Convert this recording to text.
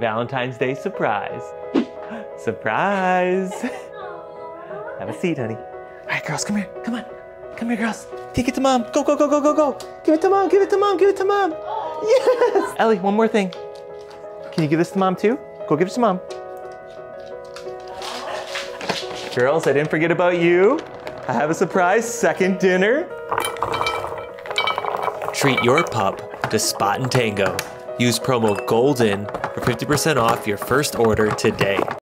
Valentine's Day surprise. Surprise! Have a seat, honey. All right, girls, come here. Come on. Come here, girls. Take it to mom. Go, go, go, go, go, go. Give it to mom. Give it to mom. Give it to mom. Yes! Ellie, one more thing. Can you give this to mom too? Go give it to mom. Girls, I didn't forget about you. I have a surprise second dinner. Treat your pup to Spot and Tango. Use promo GOLDEN for 50% off your first order today.